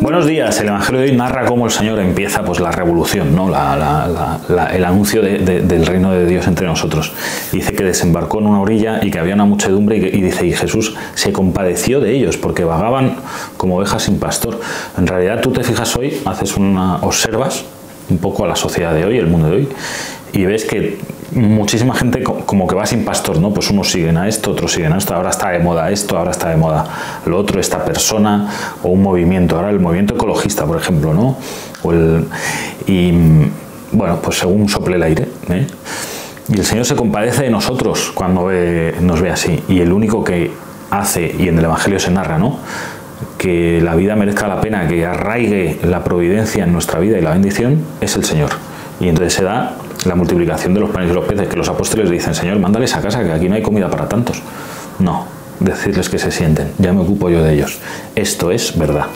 Buenos días. El Evangelio de hoy narra cómo el Señor empieza pues, la revolución, ¿no? el anuncio del reino de Dios entre nosotros. Dice que desembarcó en una orilla y que había una muchedumbre y, y, dice, y Jesús se compadeció de ellos porque vagaban como ovejas sin pastor. En realidad tú te fijas hoy, haces una, observas un poco a la sociedad de hoy, el mundo de hoy, y ves que muchísima gente como que va sin pastor, ¿no? Pues unos siguen a esto, otros siguen a esto, ahora está de moda esto, ahora está de moda lo otro, esta persona o un movimiento, ahora el movimiento ecologista, por ejemplo, ¿no? y bueno, pues según sople el aire, ¿eh? Y el Señor se compadece de nosotros cuando nos ve así, y el único que hace, y en el Evangelio se narra, ¿no? que la vida merezca la pena, que arraigue la providencia en nuestra vida y la bendición, es el Señor. Y entonces se da la multiplicación de los panes y los peces, que los apóstoles dicen, Señor, mándales a casa, que aquí no hay comida para tantos. No, decirles que se sienten, ya me ocupo yo de ellos. Esto es verdad.